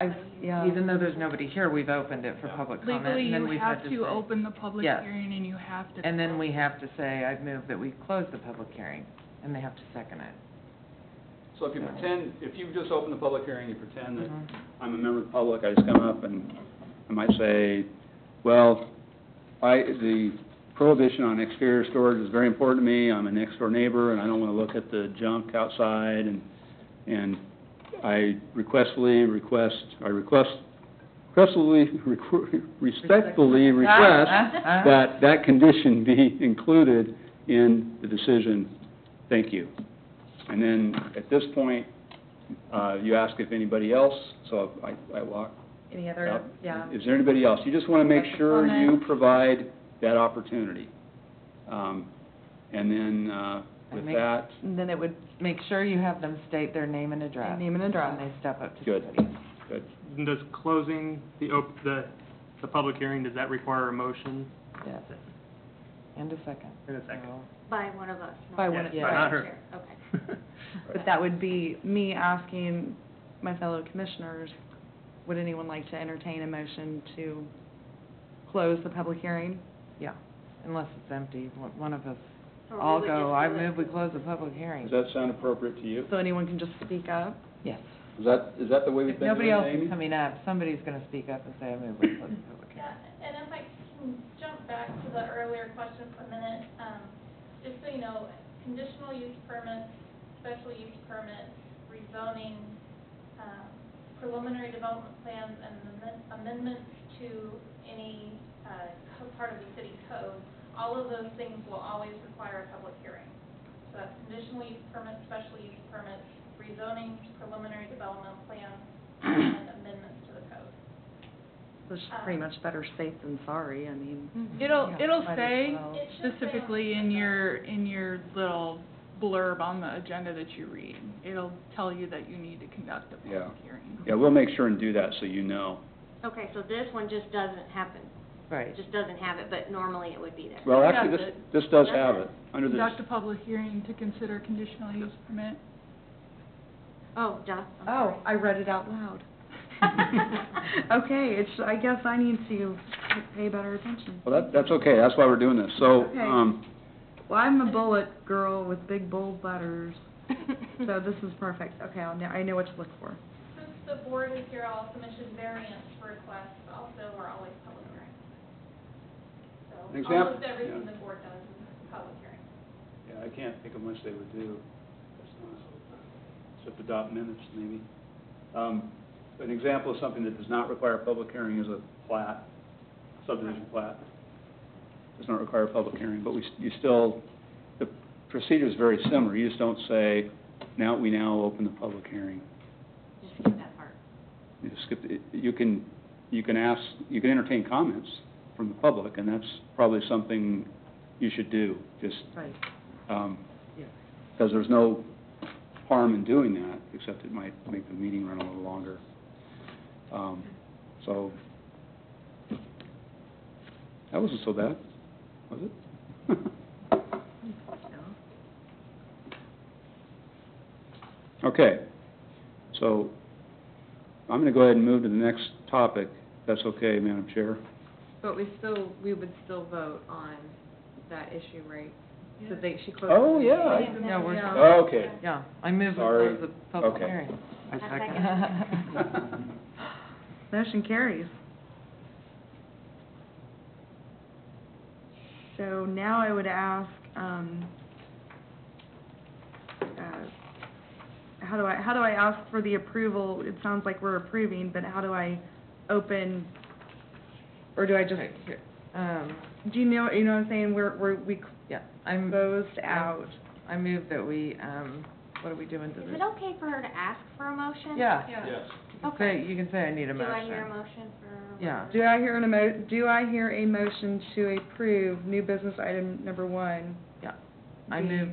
I, yeah. Even though there's nobody here, we've opened it for public comment, Legally, and then you we've have to to say. open the public Yes. hearing and you have to. And then we have to say, I've moved that we close the public hearing, and they have to second it. So if you pretend, if you just open the public hearing, you pretend that Mhm. I'm a member of the public, I just come up and I might say, well, I, the prohibition on exterior storage is very important to me, I'm a next door neighbor, and I don't wanna look at the junk outside, and, and I requestfully request, I request, requestfully, requ- respectfully request Uh-huh. that that condition be included in the decision, thank you. And then, at this point, uh, you ask if anybody else, so I, I walk Any other, yeah. Is there anybody else? You just want to make sure you comment? provide that opportunity. Um, and then, uh, with make- that, And then it would, Make sure you have them state their name and address. name and address. When they step up to the Good. podium. good. And Does closing the, op- the, the public hearing, does that require a motion? Yes. And a second. In a second. So- By one of us, not By the one- Yes, yeah. not her. chair. Okay. But that would be me asking my fellow commissioners, would anyone like to entertain a motion to close the public hearing? Yeah, unless it's empty, one one of us, Or I'll would go, just I do move we close the public hearing. Does that sound appropriate to you? So anyone can just speak up? Yes. Is that, is that the way we've If been nobody doing else it, is Amy? coming up, somebody's gonna speak up and say, I move we close the public hearing. Yeah, and if I can jump back to the earlier question for a minute, um, just so you know, conditional use permits, special use permits, rezoning, um, preliminary development plans, and amend- amendments to any, uh, co- part of the city code, all of those things will always require a public hearing. So that's conditional use permits, special use permits, rezoning, preliminary development plans, and amendments to the code. It's pretty um, much better safe than sorry, I mean. Mm-hmm. It'll, Yeah, it'll might as say well. It should say on specifically the in your, in your little blurb on the agenda that you read. It'll tell you that you need to conduct a Yeah. public hearing. Yeah, we'll make sure and do that so you know. Okay, so this one just doesn't happen, Right. it just doesn't have it, but normally it would be there. Well, actually, this, this does Does have it? it, under this. Conduct a public hearing to consider conditional use permit. Oh, duh, I'm Oh. I read it out loud. Okay, it's, I guess I need to pay better attention. Well, that, that's okay, that's why we're doing this. So, Okay. um, Well, I'm a bullet girl with big bold letters, so this is perfect. Okay, I'll, know- I know what to look for. Since the board is here, I'll also mention variance requests also are always public hearing. An example- almost everything yeah. the board does is public hearing. yeah, I can't think of much they would do. Except adopt minutes, maybe. Um, an example of something that does not require a public hearing is a plat, subdivision plat. Does not require a public hearing, but we, s- you still, the procedure is very similar. You just don't say, now, we now open the public hearing. Just skip that part. You just skip, you can, you can ask, you can entertain comments from the public, and that's probably something you should do, just, Right. um, Yeah. because there's no harm in doing that, except it might make the meeting run a little longer. Um, so, that wasn't so bad, was it? Okay, so I'm gonna go ahead and move to the next topic, if that's okay, Madam Chair. But we still, we would still vote on that issue, right? So they, she closed. Oh, yeah, I- Yeah, we're, Yeah. Okay. yeah, I move we Sorry. close the public Okay. hearing. I I second. Motion carries. So now I would ask, um, uh, how do I, how do I ask for the approval? It sounds like we're approving, but how do I open, or do I just, Um, do you know, you know what I'm saying? We're, we're, we yeah, I'm, closed out. I move that we, um, what are we doing to Is this? it okay for her to ask for a motion? Yeah. Yes. You can Okay. You can say I need a Do motion. I hear a motion for? Yeah. Do I hear an emo, do I hear a motion to approve new business item number one? Yeah, I The- move,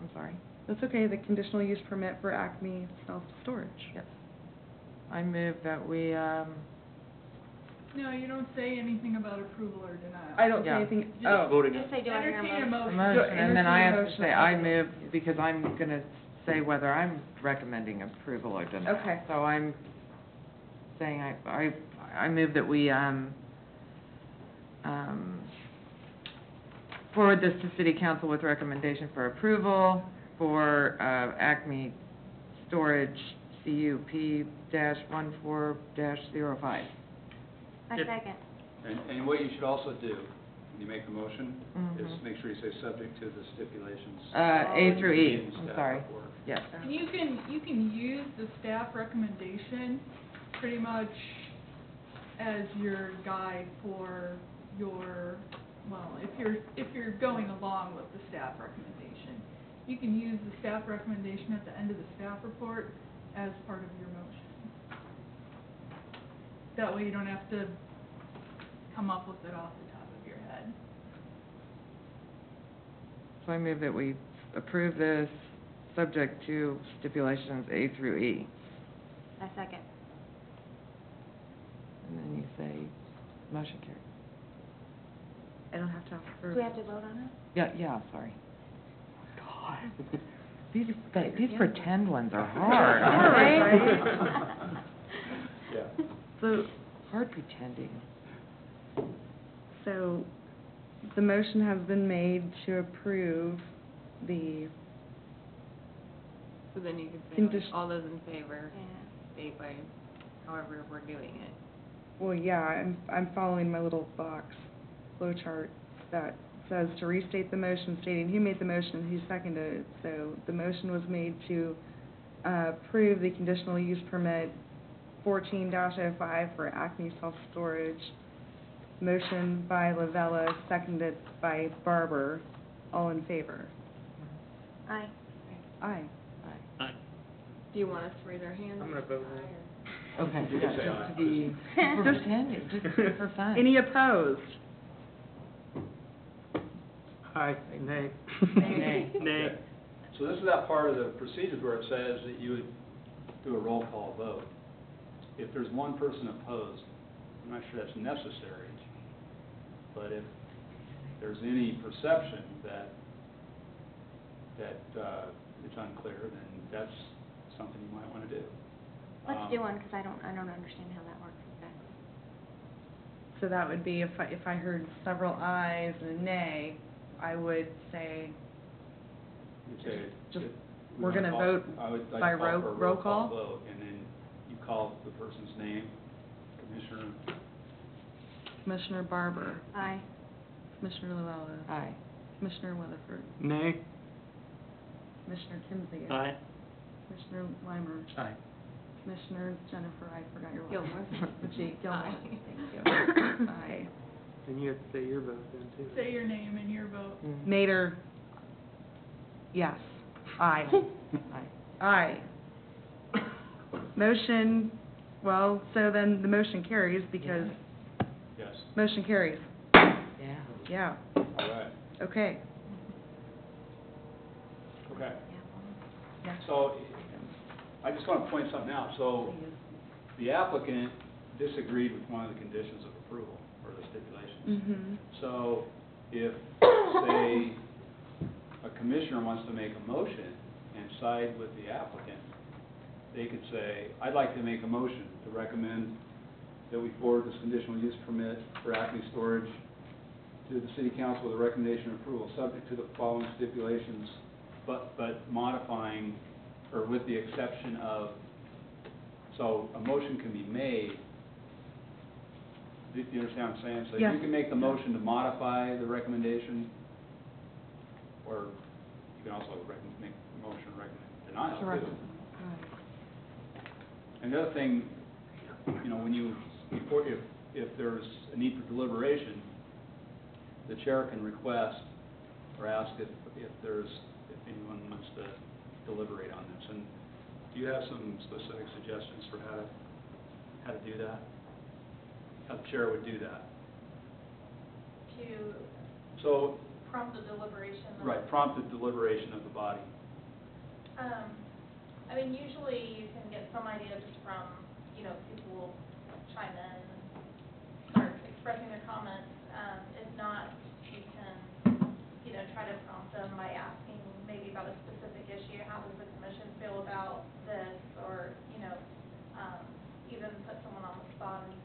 I'm sorry, That's okay, the conditional use permit for Acme self-storage. yes. I move that we, um, No, you don't say anything about approval or denial. I don't say Yeah. anything, Just oh, Voting Just say, do I hear a Entertain a motion? motion. motion, and then I have to say, I move, because I'm gonna say whether I'm recommending approval or denial. Okay. So I'm saying, I, I, I move that we, um, um, forward this to city council with recommendation for approval for, uh, Acme Storage CUP dash one four dash zero five. I Yep. second. And, and what you should also do, when you make the motion, is Mhm. make sure you say subject to the stipulations. Uh, A through E, in I'm staff sorry, report. yes. And you can, you can use the staff recommendation pretty much as your guide for your, well, if you're, if you're going along with the staff recommendation. You can use the staff recommendation at the end of the staff report as part of your motion. That way you don't have to come up with it off the top of your head. So I move that we approve this, subject to stipulations A through E. I second. And then you say, motion carried. I don't have to ask for. Do we have to vote on it? Yeah, yeah, sorry. God. These, but these pretend ones are hard, Yeah, aren't they? right? Yeah. So, Hard pretending. so the motion has been made to approve the, So then you can say, Condi- like, all those in favor, Yeah. state by however we're doing it. well, yeah, I'm, I'm following my little box flow chart that says to restate the motion stating who made the motion and who seconded it. So the motion was made to, uh, approve the conditional use permit fourteen 5 for Acme Self-Storage. Motion by Lavella, seconded by Barber. All in favor? Aye. Aye. Aye. Do you want us to raise our hands? I'm gonna vote Aye, Okay, You can say aye. just to be, for pretending, just for fun. Any opposed? Aye, nay. Nay. Nay. So this is that part of the procedures where it says that you would do a roll call vote. If there's one person opposed, I'm not sure that's necessary, but if there's any perception that, that, uh, it's unclear, then that's something you might wanna do. Let's Um, do one, because I don't, I don't understand how that works exactly. So that would be if I, if I heard several ayes and a nay, I would say, You'd say, Just- that we're gonna vote I would like by to call ro- for a roll roll call call? vote, and then you call the person's name, Commissioner, Commissioner Barber, Aye. Commissioner Luella, Aye. Commissioner Weatherford, Nay. Commissioner Kinsey. Aye. Commissioner Weimer, Aye. Commissioner Jennifer, I forgot your last Gilmore. name. G. Gilmore, Aye. thank you. Aye. And you have to say your vote then too. Say your name and your vote. Mm-hmm. Nader, yes. aye. Aye. Aye. Motion, well, so then the motion carries because, yes, motion carries. Yeah. Yeah, all right, okay. okay. Yeah. So, I just want to point something out. So, the applicant disagreed with one of the conditions of approval, or the stipulations. Mm-hmm. So, if, say, a commissioner wants to make a motion and side with the applicant, they could say, I'd like to make a motion to recommend that we forward this conditional use permit for Acme Storage to the city council with a recommendation of approval, subject to the following stipulations, but, but modifying, or with the exception of, so a motion can be made. Do you understand what I'm saying? So Yes. you can make the motion to modify the recommendation, or you can also recommend, make a motion to recommend denial Correct. too. And the other thing, you know, when you, before, if, if there's a need for deliberation, the chair can request or ask if, if there's, if anyone wants to deliberate on this. And do you have some specific suggestions for how to, how to do that? How the chair would do that? To So, prompt the deliberation. of- right, prompted deliberation of the body. Um, I mean, usually you get some ideas from, you know, people will chime in and start expressing their comments. Um, if not, you can, you know, try to prompt them by asking maybe about a specific issue. How does the commission feel about this? Or, you know, um, even put someone on the spot and